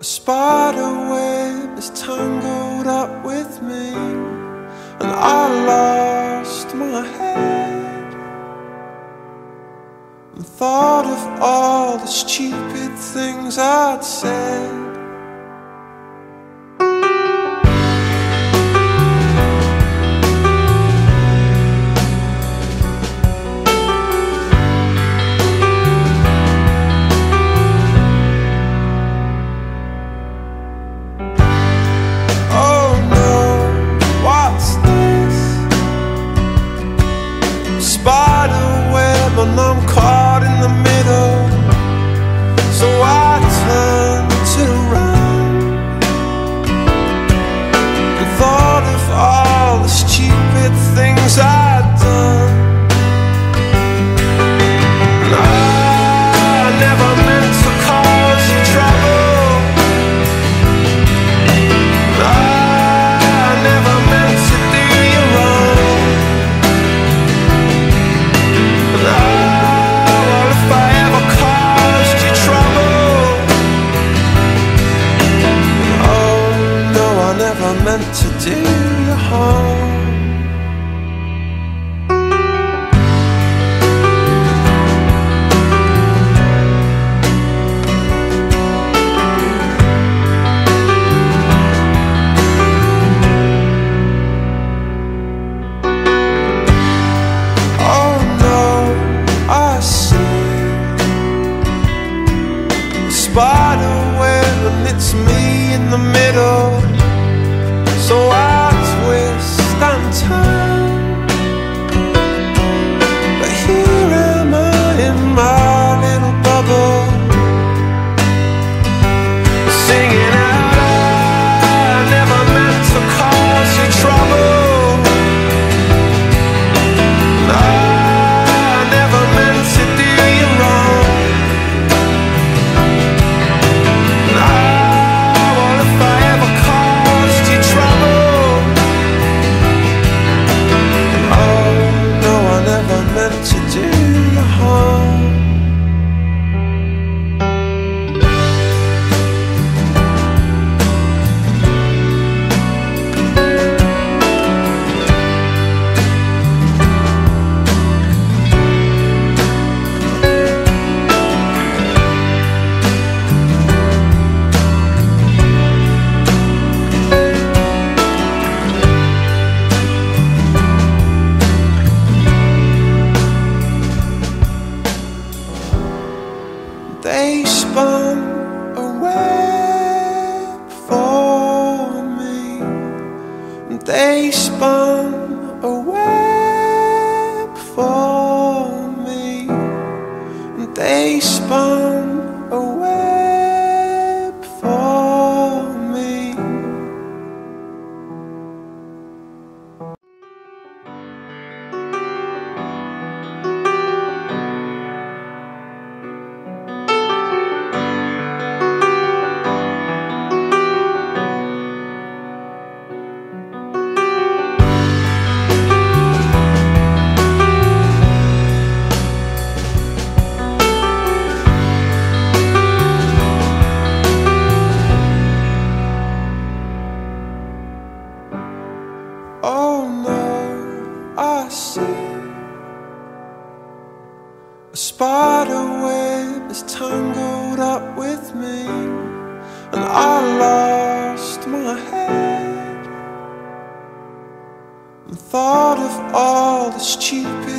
A spider web is tangled up with me, and I lost my head. And thought of all the stupid things I'd said. to do your harm. Oh, spider web and it's me in the middle so I twist and turn. They spun a web for me. They spun a web.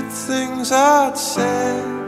things I'd said.